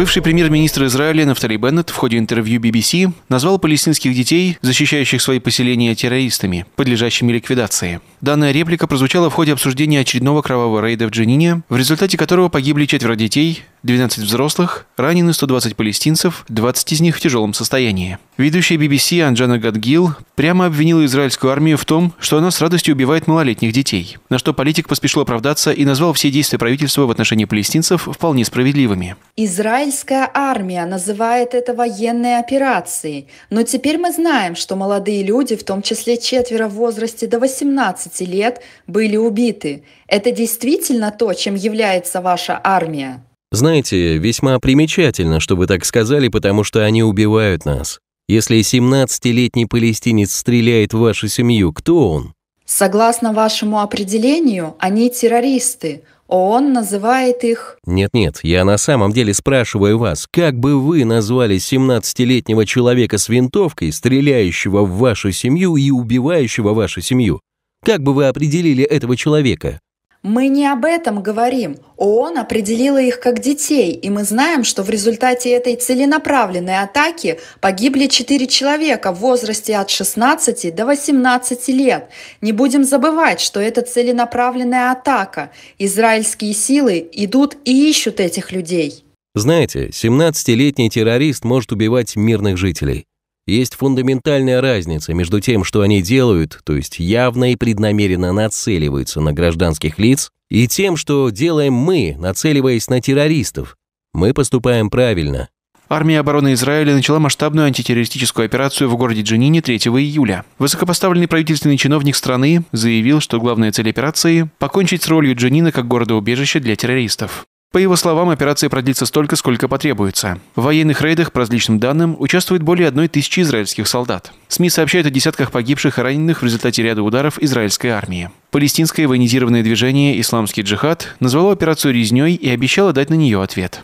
Бывший премьер-министр Израиля Нафтали Беннет в ходе интервью BBC назвал палестинских детей, защищающих свои поселения, террористами, подлежащими ликвидации. Данная реплика прозвучала в ходе обсуждения очередного кровавого рейда в Джанине, в результате которого погибли четверо детей, 12 взрослых, ранены 120 палестинцев, 20 из них в тяжелом состоянии. Ведущая BBC Анджана Гадгил прямо обвинила израильскую армию в том, что она с радостью убивает малолетних детей, на что политик поспешил оправдаться и назвал все действия правительства в отношении палестинцев вполне справедливыми. Израильская армия называет это военной операцией, но теперь мы знаем, что молодые люди, в том числе четверо в возрасте до 18 лет, были убиты. Это действительно то, чем является ваша армия? Знаете, весьма примечательно, что вы так сказали, потому что они убивают нас. Если 17-летний палестинец стреляет в вашу семью, кто он? Согласно вашему определению, они террористы. ООН называет их... Нет-нет, я на самом деле спрашиваю вас, как бы вы назвали 17-летнего человека с винтовкой, стреляющего в вашу семью и убивающего вашу семью? Как бы вы определили этого человека? Мы не об этом говорим. ООН определила их как детей, и мы знаем, что в результате этой целенаправленной атаки погибли 4 человека в возрасте от 16 до 18 лет. Не будем забывать, что это целенаправленная атака. Израильские силы идут и ищут этих людей. Знаете, 17-летний террорист может убивать мирных жителей. Есть фундаментальная разница между тем, что они делают, то есть явно и преднамеренно нацеливаются на гражданских лиц, и тем, что делаем мы, нацеливаясь на террористов. Мы поступаем правильно. Армия обороны Израиля начала масштабную антитеррористическую операцию в городе Джанине 3 июля. Высокопоставленный правительственный чиновник страны заявил, что главная цель операции – покончить с ролью Джанина как города-убежища для террористов. По его словам, операция продлится столько, сколько потребуется. В военных рейдах, по различным данным, участвует более одной тысячи израильских солдат. СМИ сообщают о десятках погибших и раненых в результате ряда ударов израильской армии. Палестинское военизированное движение «Исламский джихад» назвало операцию резней и обещало дать на нее ответ.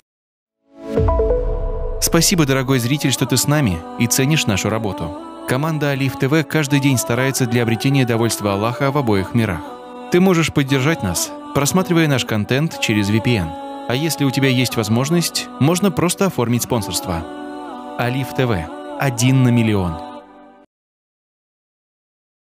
Спасибо, дорогой зритель, что ты с нами и ценишь нашу работу. Команда Алиф ТВ каждый день старается для обретения довольства Аллаха в обоих мирах. Ты можешь поддержать нас, просматривая наш контент через VPN – а если у тебя есть возможность, можно просто оформить спонсорство. Алиф ТВ. Один на миллион.